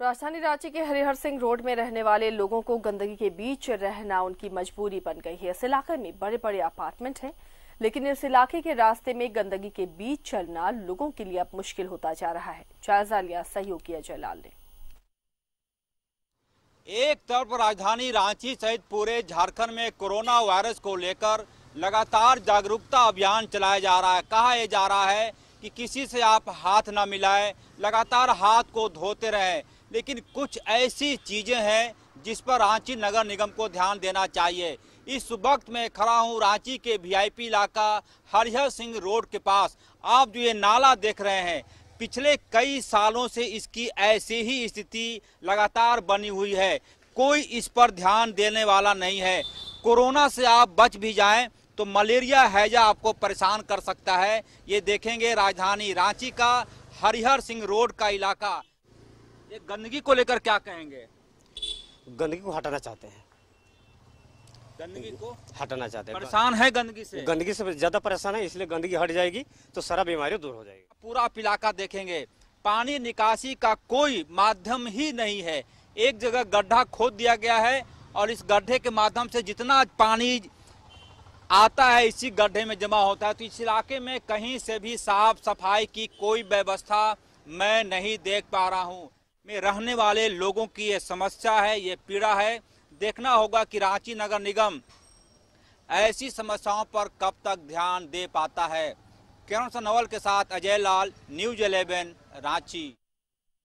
राजधानी रांची के हरिहर सिंह रोड में रहने वाले लोगों को गंदगी के बीच रहना उनकी मजबूरी बन गई है। इस इलाके में बड़े बड़े अपार्टमेंट हैं, लेकिन इस इलाके के रास्ते में गंदगी के बीच चलना लोगों के लिए अब मुश्किल होता जा रहा है। जायजा लिया सहयोगी अजय लाल ने। एक तरफ़ राजधानी रांची सहित पूरे झारखंड में कोरोना वायरस को लेकर लगातार जागरूकता अभियान चलाया जा रहा है। कहा जा रहा है कि किसी से आप हाथ ना मिलाएँ, लगातार हाथ को धोते रहें। लेकिन कुछ ऐसी चीज़ें हैं जिस पर रांची नगर निगम को ध्यान देना चाहिए। इस वक्त मैं खड़ा हूँ रांची के वीआईपी इलाका हरिहर सिंह रोड के पास। आप जो ये नाला देख रहे हैं, पिछले कई सालों से इसकी ऐसी ही स्थिति लगातार बनी हुई है। कोई इस पर ध्यान देने वाला नहीं है। कोरोना से आप बच भी जाएँ तो मलेरिया हैजा आपको परेशान कर सकता है। ये देखेंगे राजधानी रांची का हरिहर सिंह रोड का इलाका। ये गंदगी को लेकर क्या कहेंगे? गंदगी को हटाना चाहते हैं। गंदगी को हटाना चाहते हैं। परेशान है गंदगी से? गंदगी से ज़्यादा परेशान है इसलिए गंदगी हट जाएगी तो सारा बीमारी दूर हो जाएगी। पूरा इलाका देखेंगे पानी निकासी का कोई माध्यम ही नहीं है। एक जगह गड्ढा खोद दिया गया है और इस गड्ढे के माध्यम से जितना पानी आता है इसी गड्ढे में जमा होता है। तो इस इलाके में कहीं से भी साफ़ सफ़ाई की कोई व्यवस्था मैं नहीं देख पा रहा हूँ। में रहने वाले लोगों की ये समस्या है, ये पीड़ा है। देखना होगा कि रांची नगर निगम ऐसी समस्याओं पर कब तक ध्यान दे पाता है। किरण सनोवल के साथ अजय लाल, न्यूज़ 11 रांची।